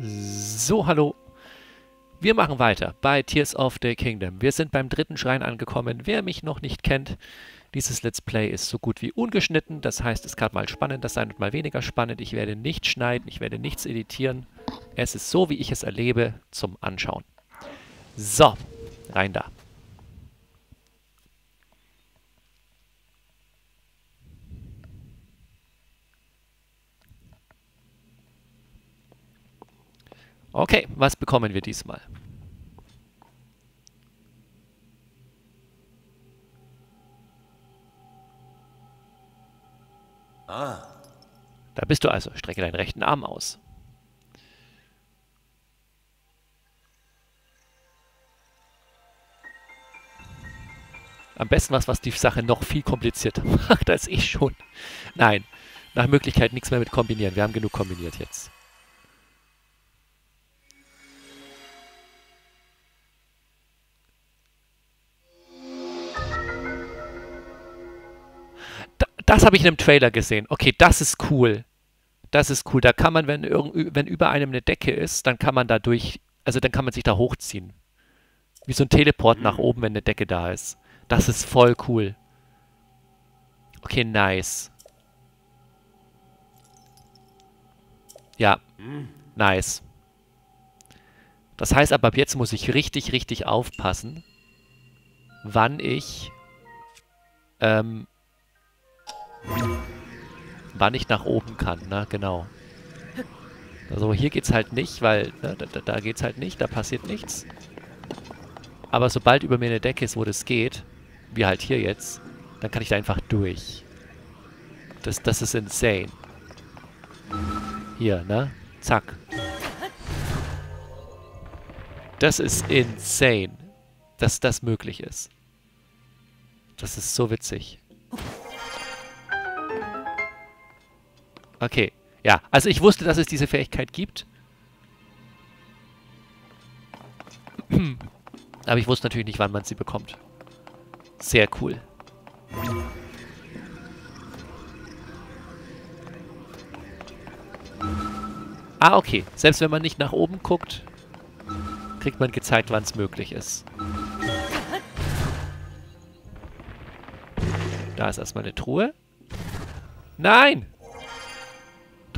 So, hallo. Wir machen weiter bei Tears of the Kingdom. Wir sind beim dritten Schrein angekommen. Wer mich noch nicht kennt, dieses Let's Play ist so gut wie ungeschnitten. Das heißt, es kann mal spannender sein und mal weniger spannend. Ich werde nicht schneiden, ich werde nichts editieren. Es ist so, wie ich es erlebe, zum Anschauen. So, rein da. Okay, was bekommen wir diesmal? Ah. Da bist du also. Strecke deinen rechten Arm aus. Am besten was, was die Sache noch viel komplizierter macht als ich schon. Nein, nach Möglichkeit nichts mehr mit kombinieren. Wir haben genug kombiniert jetzt. Das habe ich in einem Trailer gesehen. Okay, das ist cool. Das ist cool. Da kann man, wenn, wenn über einem eine Decke ist, dann kann man da durch, also dann kann man sich da hochziehen. Wie so ein Teleport nach oben, wenn eine Decke da ist. Das ist voll cool. Okay, nice. Ja, nice. Das heißt aber, ab jetzt muss ich richtig, richtig aufpassen, wann ich ähm, wann ich nach oben kann, ne? Genau. Also hier geht's halt nicht, weil ne, da, da geht's halt nicht, da passiert nichts. Aber sobald über mir eine Decke ist, wo das geht, wie halt hier jetzt, dann kann ich da einfach durch. Das, das ist insane. Hier, ne? Zack. Das ist insane, dass das möglich ist. Das ist so witzig. Okay. Ja, also ich wusste, dass es diese Fähigkeit gibt. Aber ich wusste natürlich nicht, wann man sie bekommt. Sehr cool. Ah, okay. Selbst wenn man nicht nach oben guckt, kriegt man gezeigt, wann es möglich ist. Da ist erstmal eine Truhe. Nein!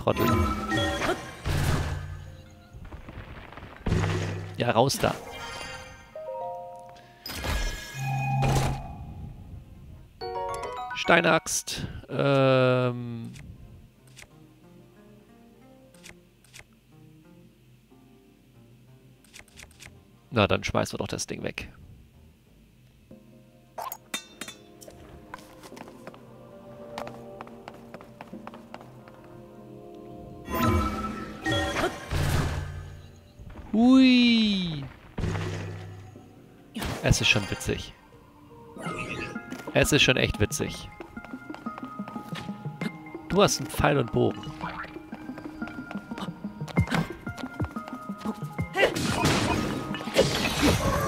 Trottel. Ja, raus da. Steinaxt. Ähm... Na, dann schmeißen wir doch das Ding weg. Es ist schon witzig. Es ist schon echt witzig. Du hast einen Pfeil und Bogen.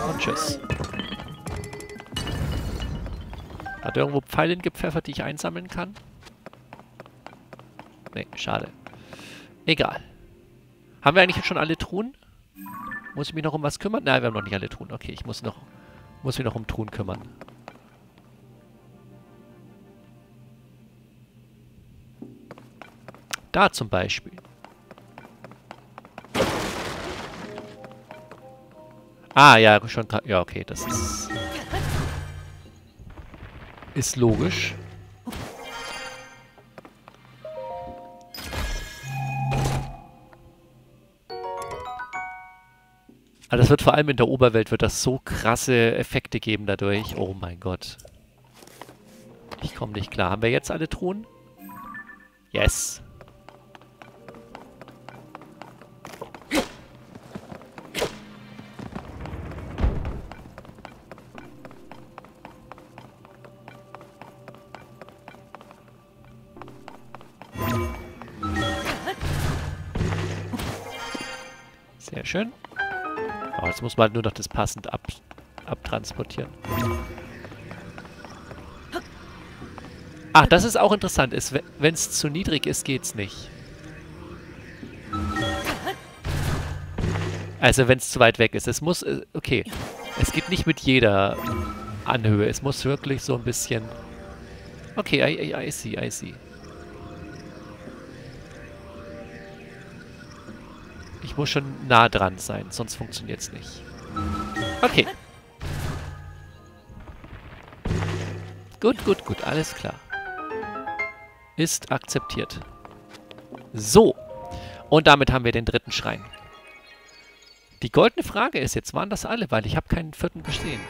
Und tschüss. Hat er irgendwo Pfeile gepfeffert, die ich einsammeln kann? Nee, schade. Egal. Haben wir eigentlich schon alle Truhen? Muss ich mich noch um was kümmern? Nein, wir haben noch nicht alle Truhen. Okay, ich muss noch, muss mich noch um Truhen kümmern. Da zum Beispiel. Ah, ja, schon. Ja, okay, das ist... Ist logisch. Aber das wird vor allem in der Oberwelt wird das so krasse Effekte geben dadurch. Oh mein Gott. Ich komme nicht klar. Haben wir jetzt alle Truhen? Yes. Sehr schön. Jetzt muss man halt nur noch das passend ab, abtransportieren. Ach, das ist auch interessant. Wenn es zu niedrig ist, geht's nicht. Also wenn es zu weit weg ist. Es muss... äh, Okay. Es geht nicht mit jeder Anhöhe. Es muss wirklich so ein bisschen... Okay, I, I, I see, I see. Muss schon nah dran sein, sonst funktioniert es nicht. Okay. Gut, gut, gut, alles klar. Ist akzeptiert. So. Und damit haben wir den dritten Schrein. Die goldene Frage ist jetzt, waren das alle? Weil ich habe keinen vierten gesehen.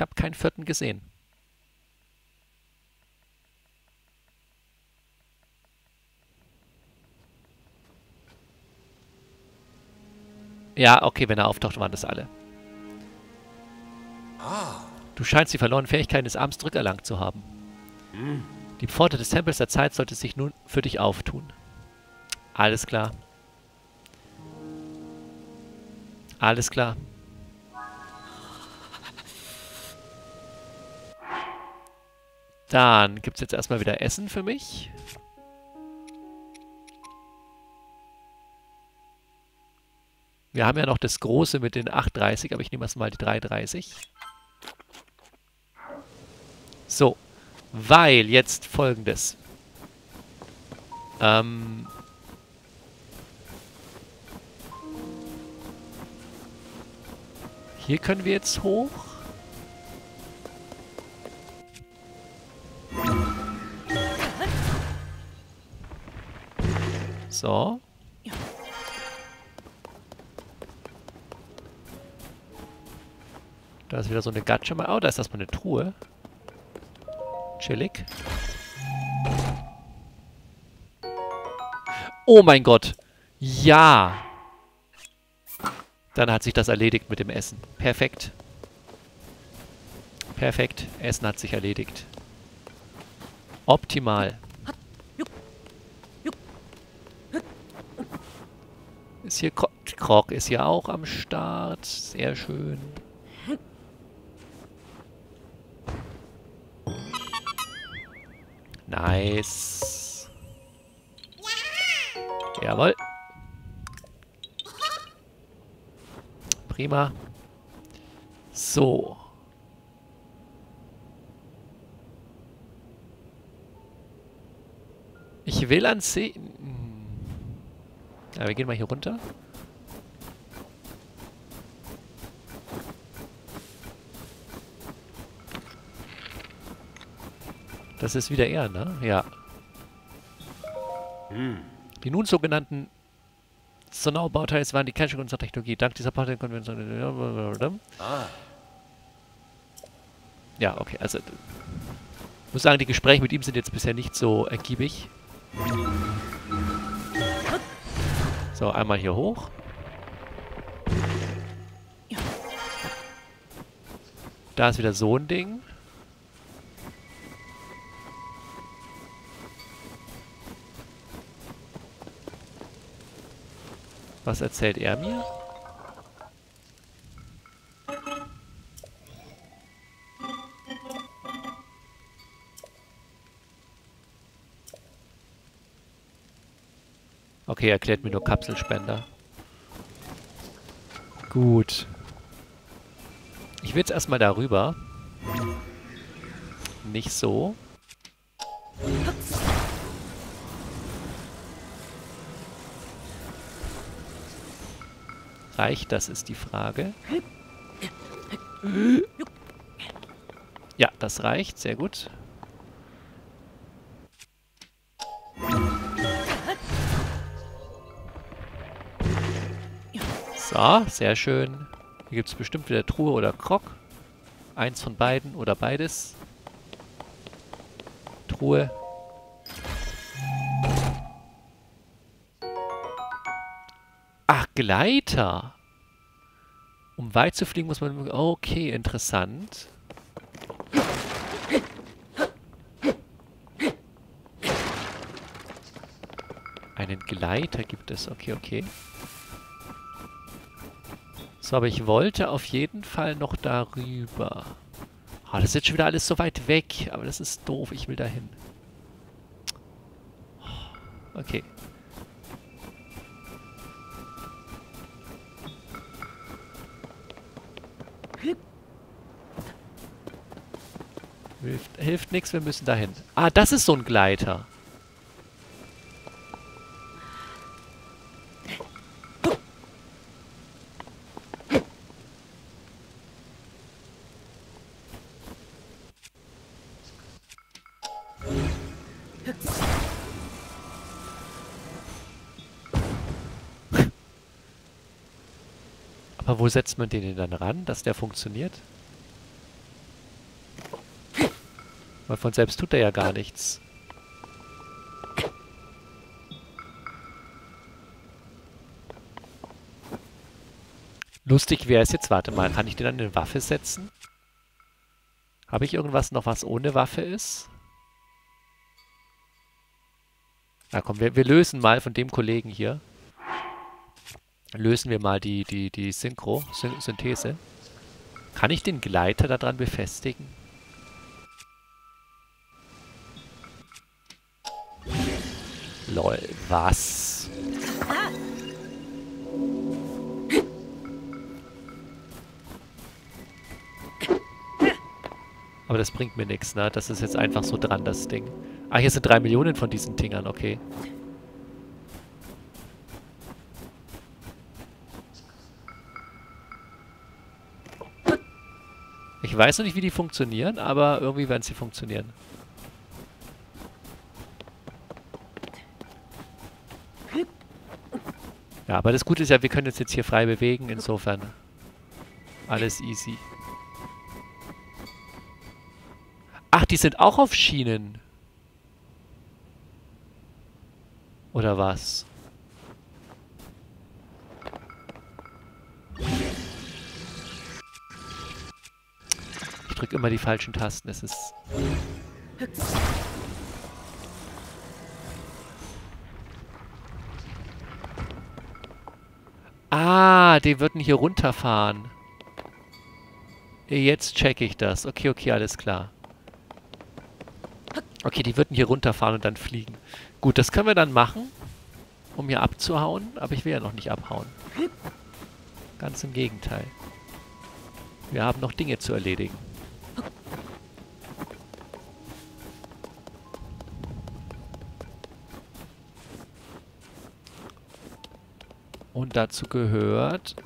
Ich habe keinen vierten gesehen. Ja, okay, wenn er auftaucht, waren das alle. Du scheinst die verlorenen Fähigkeiten des Arms zurückerlangt zu haben. Die Pforte des Tempels der Zeit sollte sich nun für dich auftun. Alles klar. Alles klar. Dann gibt es jetzt erstmal wieder Essen für mich. Wir haben ja noch das große mit den 8,30, aber ich nehme erstmal die 3,30. So, weil jetzt folgendes. Ähm... Hier können wir jetzt hoch. So. Da ist wieder so eine Gatsche. Oh, da ist erstmal eine Truhe. Chillig. Oh mein Gott. Ja. Dann hat sich das erledigt mit dem Essen. Perfekt. Perfekt. Essen hat sich erledigt. Optimal. Ist hier Krog, Krog ist hier auch am Start. Sehr schön. Nice. Jawohl. Prima. So. Ich will an See... Ja, wir gehen mal hier runter. Das ist wieder er, ne? Ja. Die nun sogenannten Sonau-Bauteils waren die Kernstücke unserer Technologie. Dank dieser Partnerkonvention... Ah, Ja, okay, also... Ich muss sagen, die Gespräche mit ihm sind jetzt bisher nicht so ergiebig. So, einmal hier hoch. Da ist wieder so ein Ding. Was erzählt er mir? Okay, er erklärt mir nur Kapselspender. Gut. Ich will jetzt erstmal darüber. Nicht so. Reicht das, ist die Frage. Ja, das reicht. Sehr gut. So, sehr schön. Hier gibt es bestimmt wieder Truhe oder Krog. Eins von beiden oder beides. Truhe. Ach, Gleiter. Um weit zu fliegen muss man... Okay, interessant. Einen Gleiter gibt es. Okay, okay. So, aber ich wollte auf jeden Fall noch darüber. Oh, das ist jetzt schon wieder alles so weit weg. Aber das ist doof. Ich will dahin. Okay. Hilft, hilft nichts, wir müssen dahin. Ah, das ist so ein Gleiter. Setzt man den dann ran, dass der funktioniert? Weil von selbst tut er ja gar nichts. Lustig wäre es jetzt, warte mal, kann ich den an eine Waffe setzen? Habe ich irgendwas noch, was ohne Waffe ist? Na komm, wir, wir lösen mal von dem Kollegen hier. Lösen wir mal die, die, die Synchro, Syn Synthese. Kann ich den Gleiter daran befestigen? Lol, was? Aber das bringt mir nichts, ne? Das ist jetzt einfach so dran, das Ding. Ah, hier sind drei Millionen von diesen Dingern, okay. Ich weiß noch nicht, wie die funktionieren, aber irgendwie werden sie funktionieren. Ja, aber das Gute ist ja, wir können uns jetzt hier frei bewegen, insofern alles easy. Ach, die sind auch auf Schienen. Oder was? Drücke immer die falschen Tasten, es ist... Ah, die würden hier runterfahren. Jetzt checke ich das. Okay, okay, alles klar. Okay, die würden hier runterfahren und dann fliegen. Gut, das können wir dann machen, um hier abzuhauen. Aber ich will ja noch nicht abhauen. Ganz im Gegenteil. Wir haben noch Dinge zu erledigen. Und dazu gehört,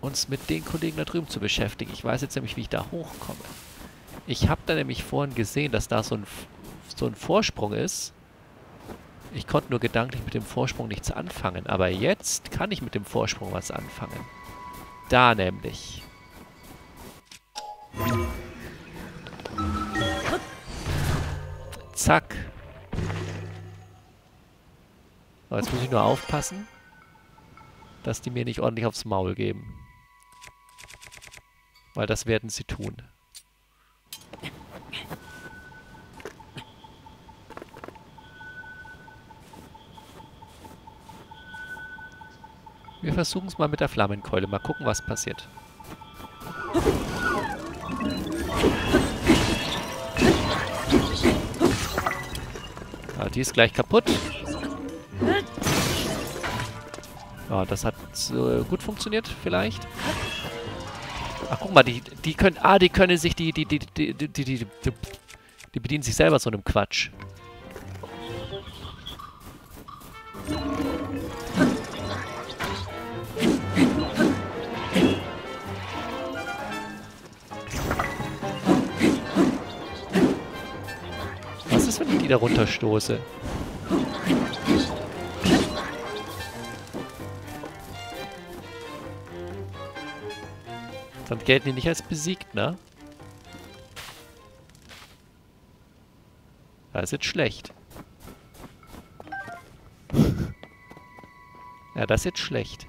uns mit den Kollegen da drüben zu beschäftigen. Ich weiß jetzt nämlich, wie ich da hochkomme. Ich habe da nämlich vorhin gesehen, dass da so ein, so ein Vorsprung ist. Ich konnte nur gedanklich mit dem Vorsprung nichts anfangen. Aber jetzt kann ich mit dem Vorsprung was anfangen. Da nämlich. So, jetzt muss ich nur aufpassen, dass die mir nicht ordentlich aufs Maul geben. Weil das werden sie tun. Wir versuchen es mal mit der Flammenkeule. Mal gucken, was passiert. Ja, die ist gleich kaputt. Ja, das hat äh, gut funktioniert, vielleicht. Ach, guck mal, die, die können... Ah, die können sich... Die, die, die, die, die, die, die, die bedienen sich selber so einem Quatsch. Was ist, wenn ich die da runterstoße? Dann gelten die nicht als besiegt, ne? Das ist jetzt schlecht. ja, das ist jetzt schlecht.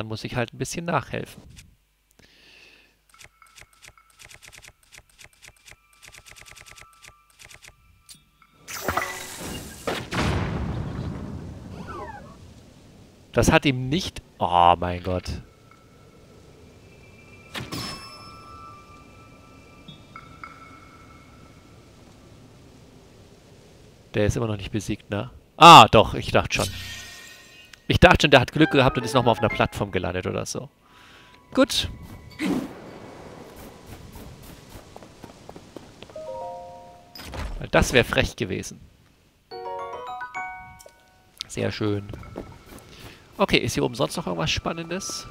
Dann muss ich halt ein bisschen nachhelfen. Das hat ihm nicht... Oh mein Gott. Der ist immer noch nicht besiegt, ne? Ah, doch, ich dachte schon. Ich dachte schon, der hat Glück gehabt und ist nochmal auf einer Plattform gelandet oder so. Gut. Das wäre frech gewesen. Sehr schön. Okay, ist hier oben sonst noch irgendwas Spannendes?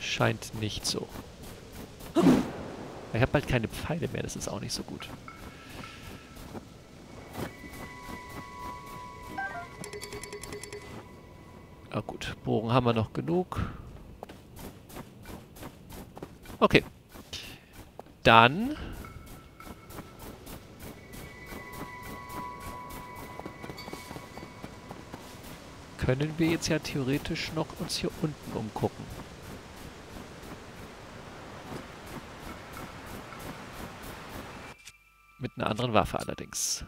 Scheint nicht so. Ich habe bald keine Pfeile mehr, das ist auch nicht so gut. Ah gut, Bogen haben wir noch genug. Okay. Dann... können wir jetzt ja theoretisch noch uns hier unten umgucken. Mit einer anderen Waffe allerdings.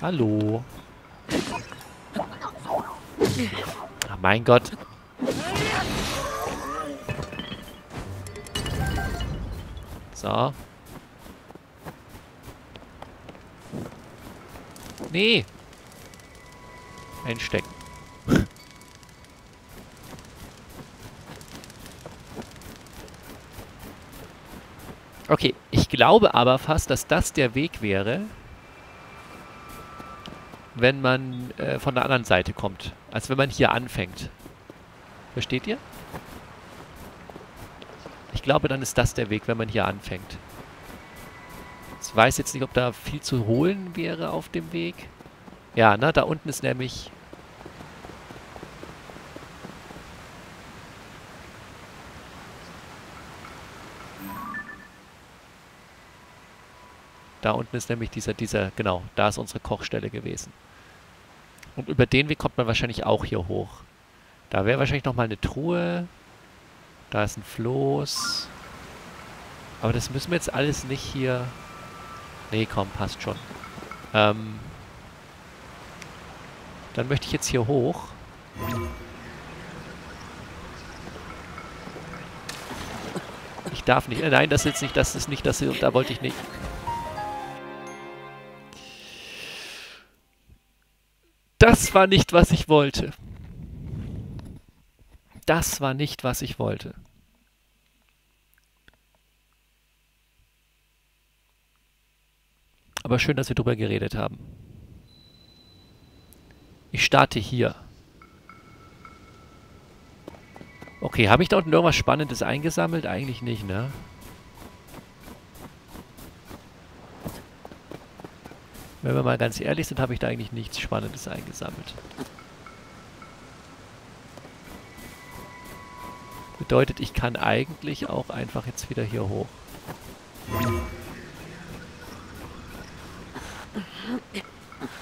Hallo. Ach mein Gott. So. Nee. Einstecken. okay, ich glaube aber fast, dass das der Weg wäre, wenn man äh, von der anderen Seite kommt. Als wenn man hier anfängt. Versteht ihr? Ich glaube, dann ist das der Weg, wenn man hier anfängt. Ich weiß jetzt nicht, ob da viel zu holen wäre auf dem Weg. Ja, ne, da unten ist nämlich... Da unten ist nämlich dieser, dieser, genau, da ist unsere Kochstelle gewesen. Und über den Weg kommt man wahrscheinlich auch hier hoch. Da wäre wahrscheinlich nochmal eine Truhe. Da ist ein Floß. Aber das müssen wir jetzt alles nicht hier... Nee, komm, passt schon. Ähm, dann möchte ich jetzt hier hoch. Ich darf nicht. Äh, nein, das ist jetzt nicht, das ist nicht, das da wollte ich nicht. Das war nicht, was ich wollte. Das war nicht, was ich wollte. Aber schön, dass wir drüber geredet haben. Ich starte hier. Okay, habe ich da unten irgendwas Spannendes eingesammelt? Eigentlich nicht, ne? Wenn wir mal ganz ehrlich sind, habe ich da eigentlich nichts Spannendes eingesammelt. Bedeutet, ich kann eigentlich auch einfach jetzt wieder hier hoch.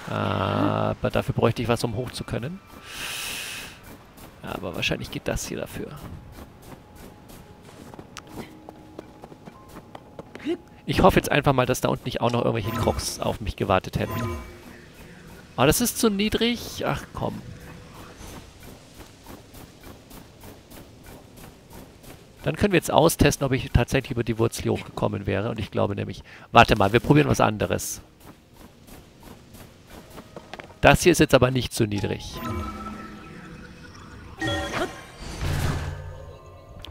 Aber dafür bräuchte ich was, um hoch zu können. Aber wahrscheinlich geht das hier dafür. Ich hoffe jetzt einfach mal, dass da unten nicht auch noch irgendwelche Kroks auf mich gewartet hätten. Aber das ist zu niedrig. Ach komm. Dann können wir jetzt austesten, ob ich tatsächlich über die Wurzel hochgekommen wäre. Und ich glaube nämlich... Warte mal, wir probieren was anderes. Das hier ist jetzt aber nicht so niedrig.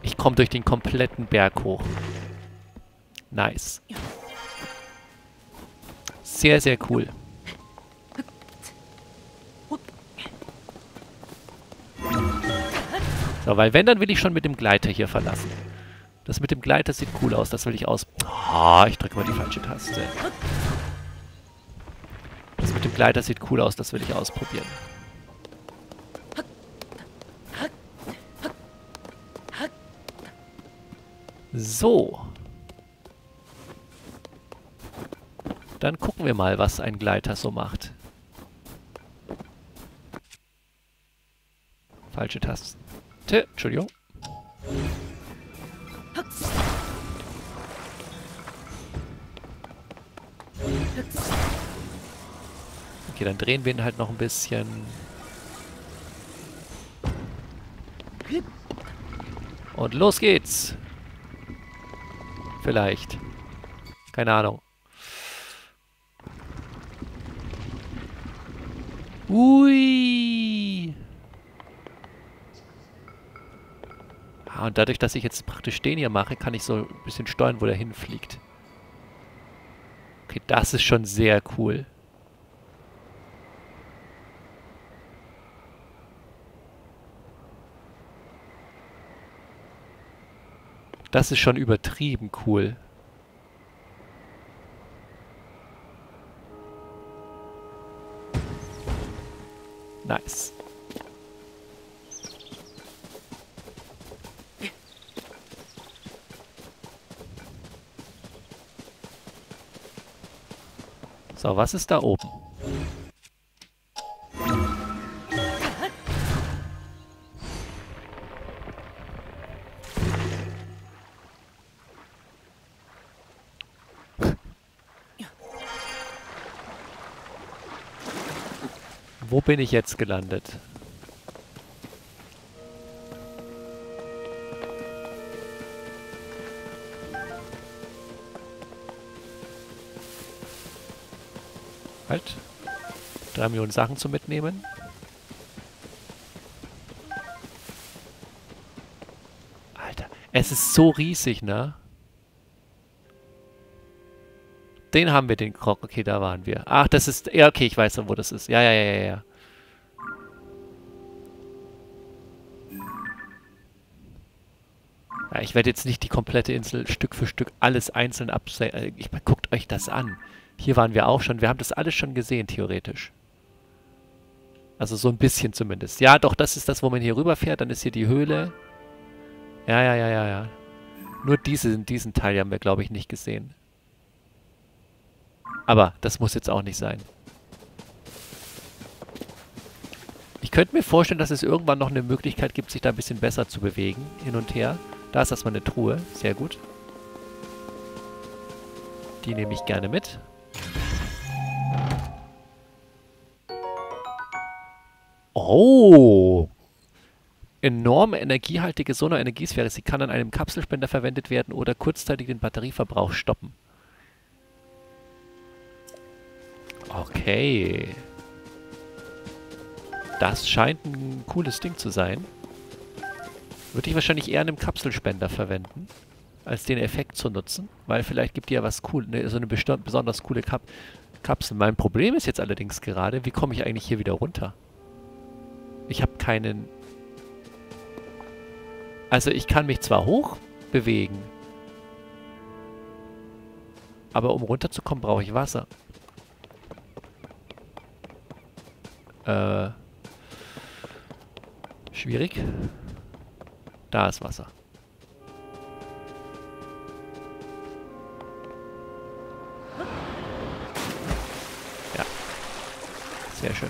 Ich komme durch den kompletten Berg hoch. Nice. Sehr, sehr cool. So, weil wenn, dann will ich schon mit dem Gleiter hier verlassen. Das mit dem Gleiter sieht cool aus, das will ich aus... Ah, oh, ich drücke mal die falsche Taste. Das mit dem Gleiter sieht cool aus, das will ich ausprobieren. So. Dann gucken wir mal, was ein Gleiter so macht. Falsche Taste. Entschuldigung. Okay, dann drehen wir ihn halt noch ein bisschen. Und los geht's. Vielleicht. Keine Ahnung. Ui. Ah, und dadurch, dass ich jetzt praktisch den hier mache, kann ich so ein bisschen steuern, wo der hinfliegt. Okay, das ist schon sehr cool. Das ist schon übertrieben cool. Nice. So, was ist da oben? Bin ich jetzt gelandet? Halt. Drei Millionen Sachen zu mitnehmen. Alter, es ist so riesig, ne? Den haben wir, den Krog. Okay, da waren wir. Ach, das ist... Ja, okay, ich weiß wo das ist. Ja, ja, ja, ja, ja. Ja, ich werde jetzt nicht die komplette Insel Stück für Stück alles einzeln absehen. Äh, ich, guckt euch das an. Hier waren wir auch schon. Wir haben das alles schon gesehen, theoretisch. Also so ein bisschen zumindest. Ja, doch, das ist das, wo man hier rüberfährt. Dann ist hier die Höhle. Ja, ja, ja, ja, ja. Nur diese, diesen Teil haben wir, glaube ich, nicht gesehen. Aber das muss jetzt auch nicht sein. Ich könnte mir vorstellen, dass es irgendwann noch eine Möglichkeit gibt, sich da ein bisschen besser zu bewegen. Hin und her. Da ist erstmal eine Truhe. Sehr gut. Die nehme ich gerne mit. Oh! Enorm energiehaltige Sonarenergiesphäre. Sie kann an einem Kapselspender verwendet werden oder kurzzeitig den Batterieverbrauch stoppen. Okay. Das scheint ein cooles Ding zu sein. Würde ich wahrscheinlich eher einen Kapselspender verwenden, als den Effekt zu nutzen, weil vielleicht gibt die ja was cool, ne, so eine besonders coole Kap Kapsel. Mein Problem ist jetzt allerdings gerade, wie komme ich eigentlich hier wieder runter? Ich habe keinen... Also ich kann mich zwar hoch bewegen, aber um runterzukommen brauche ich Wasser. Äh, schwierig. Da ist Wasser. Ja. Sehr schön.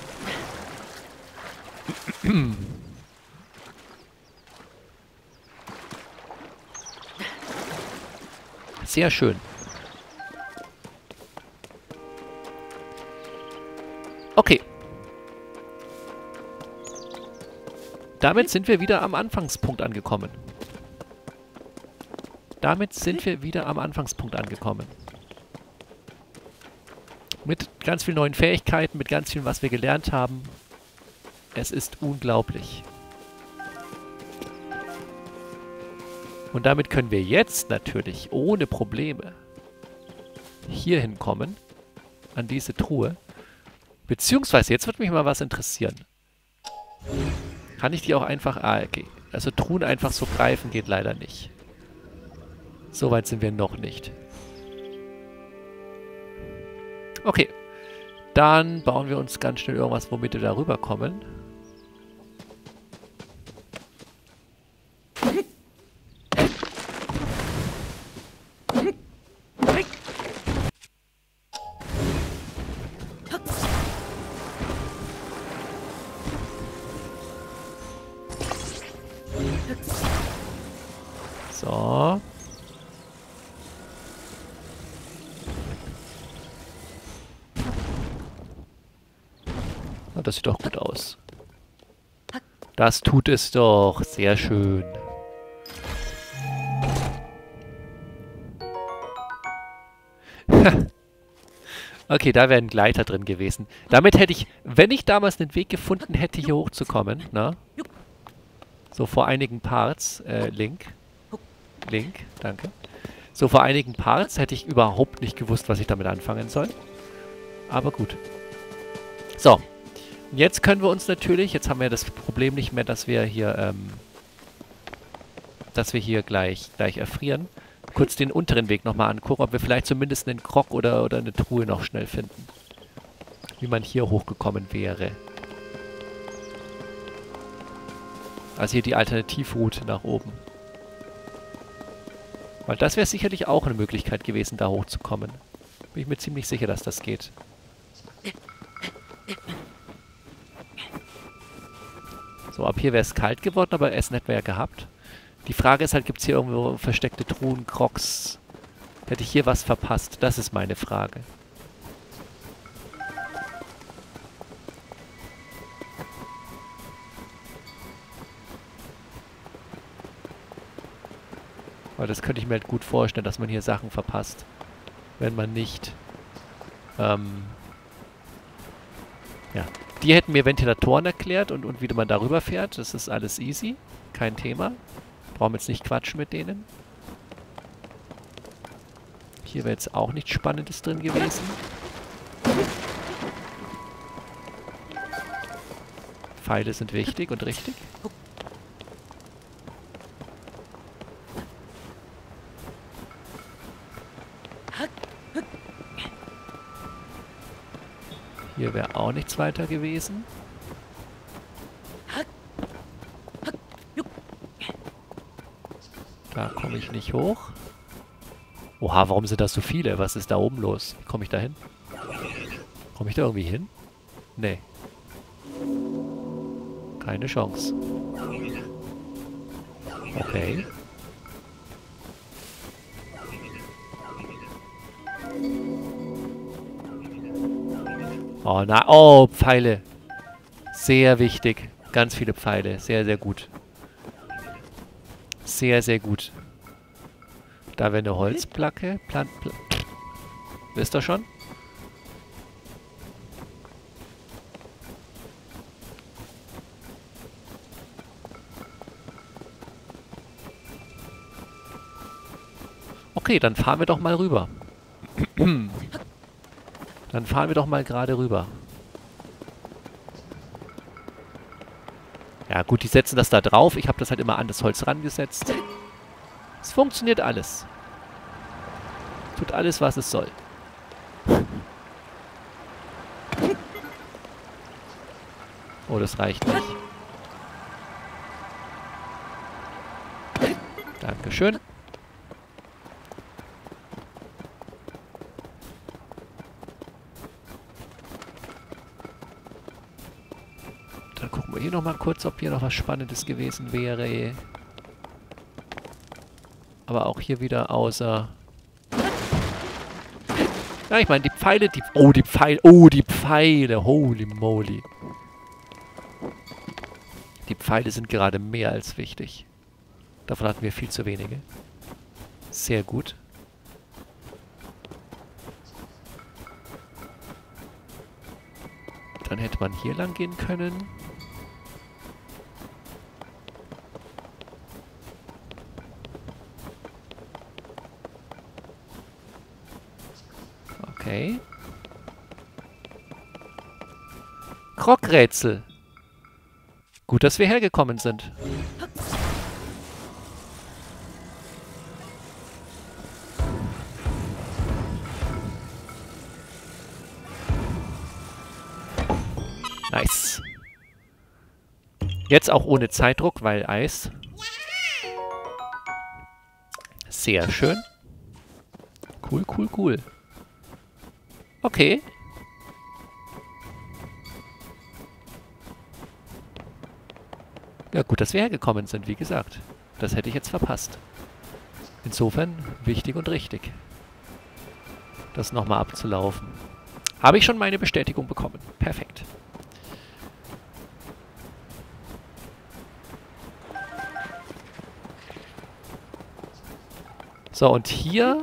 Sehr schön. Damit sind wir wieder am Anfangspunkt angekommen. Damit sind wir wieder am Anfangspunkt angekommen. Mit ganz vielen neuen Fähigkeiten, mit ganz viel, was wir gelernt haben. Es ist unglaublich. Und damit können wir jetzt natürlich ohne Probleme hier hinkommen, an diese Truhe. Beziehungsweise, jetzt wird mich mal was interessieren. Kann ich die auch einfach... Ah, okay. Also Truhen einfach so greifen geht leider nicht. So weit sind wir noch nicht. Okay. Dann bauen wir uns ganz schnell irgendwas, womit wir da rüberkommen. So. Das tut es doch. Sehr schön. okay, da wäre ein Gleiter drin gewesen. Damit hätte ich, wenn ich damals einen Weg gefunden hätte, hier hochzukommen, na? So vor einigen Parts, äh, Link. Link, danke. So vor einigen Parts hätte ich überhaupt nicht gewusst, was ich damit anfangen soll. Aber gut. So. Jetzt können wir uns natürlich, jetzt haben wir das Problem nicht mehr, dass wir hier, ähm, dass wir hier gleich, gleich erfrieren kurz den unteren Weg nochmal angucken, ob wir vielleicht zumindest einen Krog oder, oder eine Truhe noch schnell finden. Wie man hier hochgekommen wäre. Also hier die Alternativroute nach oben. Weil das wäre sicherlich auch eine Möglichkeit gewesen, da hochzukommen. Bin ich mir ziemlich sicher, dass das geht. So, ab hier wäre es kalt geworden, aber Essen hätten wir ja gehabt. Die Frage ist halt, gibt es hier irgendwo versteckte Truhen, Crocs? Hätte ich hier was verpasst? Das ist meine Frage. Weil das könnte ich mir halt gut vorstellen, dass man hier Sachen verpasst. Wenn man nicht... Ähm, ja. Die hätten mir Ventilatoren erklärt und, und wie man darüber fährt. Das ist alles easy. Kein Thema. Brauchen wir jetzt nicht quatschen mit denen. Hier wäre jetzt auch nichts Spannendes drin gewesen. Pfeile sind wichtig und richtig. Hier wäre auch nichts weiter gewesen. Da komme ich nicht hoch. Oha, warum sind das so viele? Was ist da oben los? Komme ich da hin? Komme ich da irgendwie hin? Nee. Keine Chance. Okay. Oh, na, oh, Pfeile. Sehr wichtig. Ganz viele Pfeile. Sehr, sehr gut. Sehr, sehr gut. Da wäre eine Holzplacke. Plant, Pla Wisst ihr schon? Okay, dann fahren wir doch mal rüber. dann fahren wir doch mal gerade rüber. Ja gut, die setzen das da drauf. Ich habe das halt immer an das Holz rangesetzt. Es funktioniert alles. Tut alles, was es soll. Oh, das reicht nicht. Dankeschön. Nochmal kurz, ob hier noch was Spannendes gewesen wäre. Aber auch hier wieder außer... Ja, ich meine, die Pfeile, die... Oh, die Pfeile, oh, die Pfeile, holy moly. Die Pfeile sind gerade mehr als wichtig. Davon hatten wir viel zu wenige. Sehr gut. Dann hätte man hier lang gehen können. Okay. Krogrätsel. Gut, dass wir hergekommen sind. Nice. Jetzt auch ohne Zeitdruck, weil Eis. Sehr schön. Cool, cool, cool. Okay. Ja, gut, dass wir hergekommen sind, wie gesagt. Das hätte ich jetzt verpasst. Insofern wichtig und richtig, das nochmal abzulaufen. Habe ich schon meine Bestätigung bekommen. Perfekt. So, und hier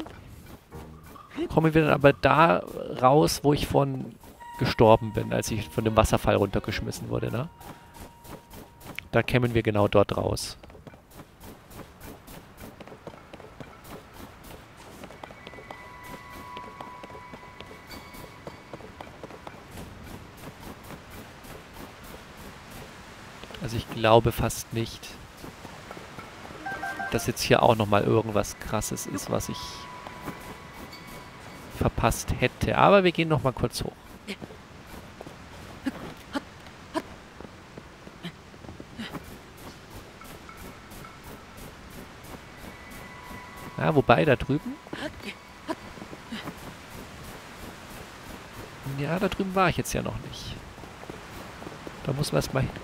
kommen wir dann aber da raus, wo ich von gestorben bin, als ich von dem Wasserfall runtergeschmissen wurde, ne? Da kämen wir genau dort raus. Also ich glaube fast nicht, dass jetzt hier auch nochmal irgendwas krasses ist, was ich verpasst hätte. Aber wir gehen nochmal kurz hoch. Ja, wobei, da drüben... Ja, da drüben war ich jetzt ja noch nicht. Da muss man erstmal hinkommen.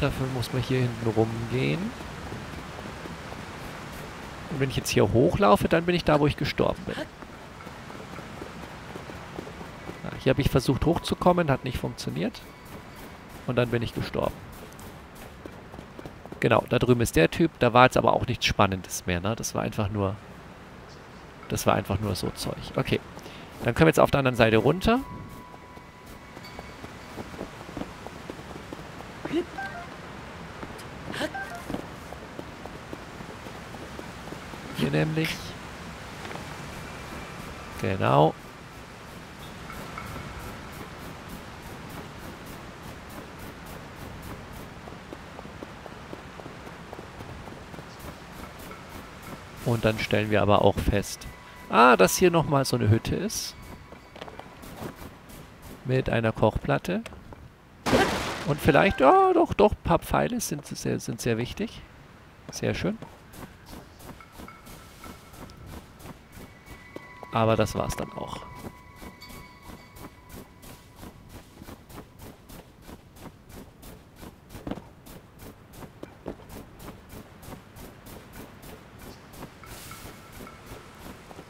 Dafür muss man hier hinten rumgehen. Und wenn ich jetzt hier hochlaufe, dann bin ich da, wo ich gestorben bin. Ja, hier habe ich versucht hochzukommen, hat nicht funktioniert. Und dann bin ich gestorben. Genau, da drüben ist der Typ. Da war jetzt aber auch nichts Spannendes mehr, ne? Das war einfach nur... Das war einfach nur so Zeug. Okay. Dann können wir jetzt auf der anderen Seite runter. Hier nämlich. Genau. Und dann stellen wir aber auch fest, ah, dass hier nochmal so eine Hütte ist. Mit einer Kochplatte. Und vielleicht, ja, doch, doch, ein paar Pfeile sind sehr, sind sehr wichtig. Sehr schön. Aber das war's dann auch.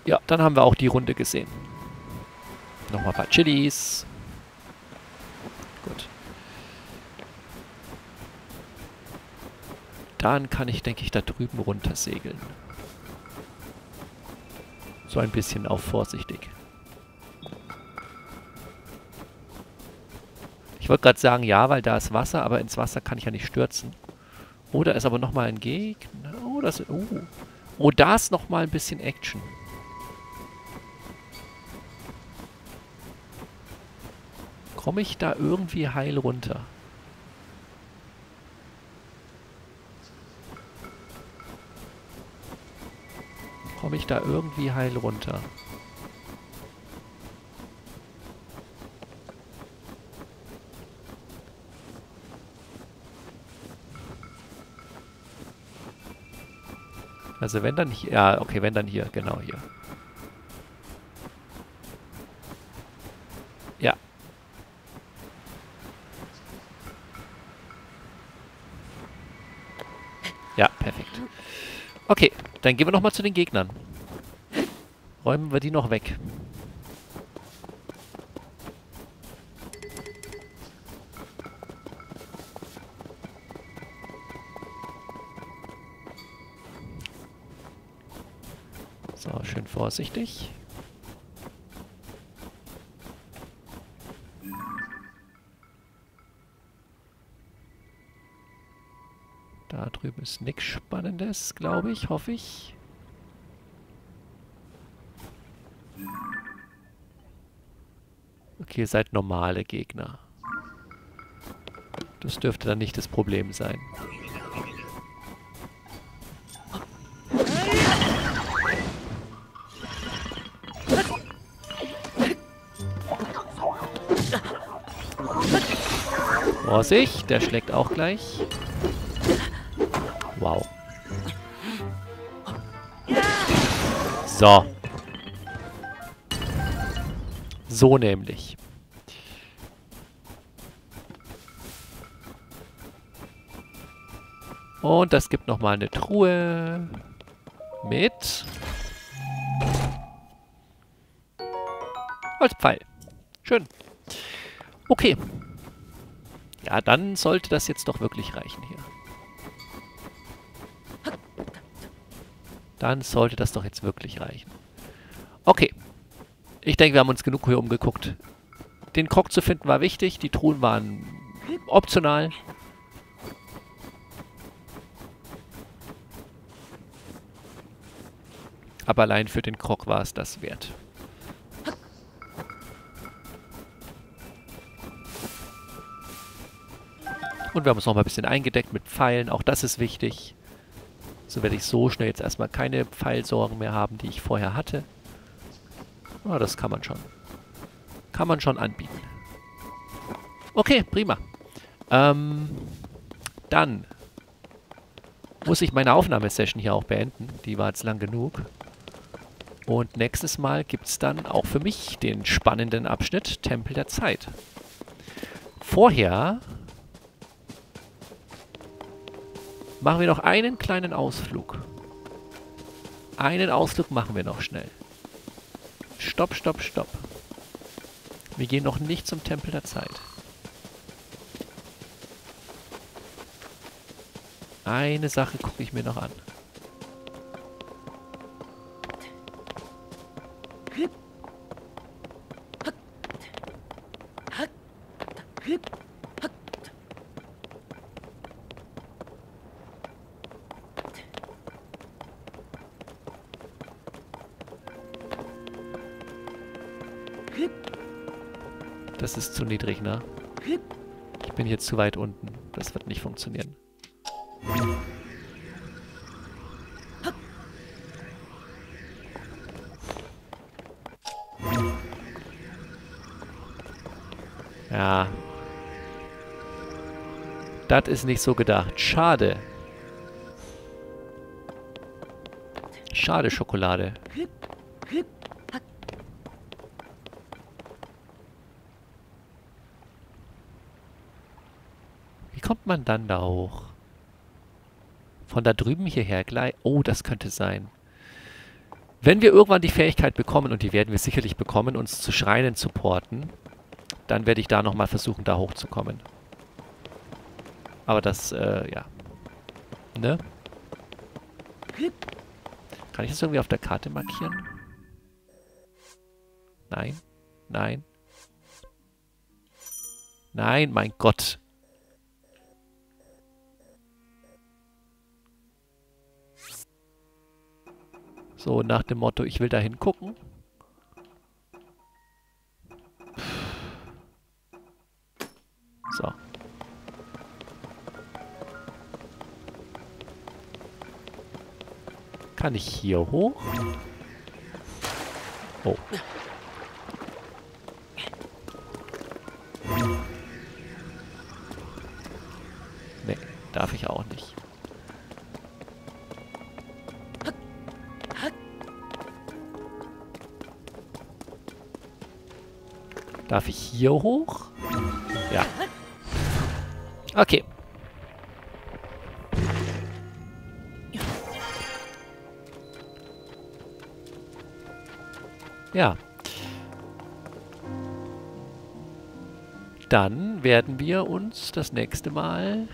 Ja, dann haben wir auch die Runde gesehen. Nochmal ein paar Chilis. Gut. Dann kann ich, denke ich, da drüben runter segeln. So ein bisschen auf vorsichtig. Ich wollte gerade sagen, ja, weil da ist Wasser, aber ins Wasser kann ich ja nicht stürzen. Oh, da ist aber nochmal ein Gegner. Oh, das, oh. oh, da ist nochmal ein bisschen Action. Komme ich da irgendwie heil runter? Ich da irgendwie heil runter? Also wenn dann hier... Ja, okay, wenn dann hier. Genau hier. Ja, perfekt. Okay, dann gehen wir nochmal zu den Gegnern. Räumen wir die noch weg. So, schön vorsichtig. Da drüben ist nichts Spannendes, glaube ich, hoffe ich. Okay, ihr seid normale Gegner. Das dürfte dann nicht das Problem sein. Vorsicht, der schlägt auch gleich. Wow. So. So nämlich. Und das gibt nochmal eine Truhe mit Holzpfeil. Schön. Okay. Ja, dann sollte das jetzt doch wirklich reichen hier. Dann sollte das doch jetzt wirklich reichen. Okay. Ich denke, wir haben uns genug hier umgeguckt. Den Krog zu finden war wichtig. Die Truhen waren optional. Aber allein für den Krog war es das wert. Und wir haben uns noch mal ein bisschen eingedeckt mit Pfeilen. Auch das ist wichtig. So werde ich so schnell jetzt erstmal keine Pfeilsorgen mehr haben, die ich vorher hatte. Aber das kann man schon. Kann man schon anbieten. Okay, prima. Ähm, dann muss ich meine Aufnahmesession hier auch beenden. Die war jetzt lang genug. Und nächstes Mal gibt es dann auch für mich den spannenden Abschnitt Tempel der Zeit. Vorher machen wir noch einen kleinen Ausflug. Einen Ausflug machen wir noch schnell. Stopp, stopp, stopp. Wir gehen noch nicht zum Tempel der Zeit. Eine Sache gucke ich mir noch an. Ist zu niedrig, ne? Ich bin hier zu weit unten. Das wird nicht funktionieren. Ja. Das ist nicht so gedacht. Schade. Schade, Schokolade. Wie kommt man dann da hoch? Von da drüben hierher gleich? Oh, das könnte sein. Wenn wir irgendwann die Fähigkeit bekommen, und die werden wir sicherlich bekommen, uns zu Schreinen zu porten, dann werde ich da nochmal versuchen, da hochzukommen. Aber das, äh, ja. Ne? Kann ich das irgendwie auf der Karte markieren? Nein. Nein. Nein, mein Gott. So, nach dem Motto, ich will da hingucken. So. Kann ich hier hoch? Oh. Nee, darf ich auch nicht. Darf ich hier hoch? Ja. Okay. Ja. Dann werden wir uns das nächste Mal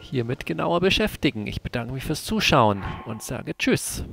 hiermit genauer beschäftigen. Ich bedanke mich fürs Zuschauen und sage Tschüss.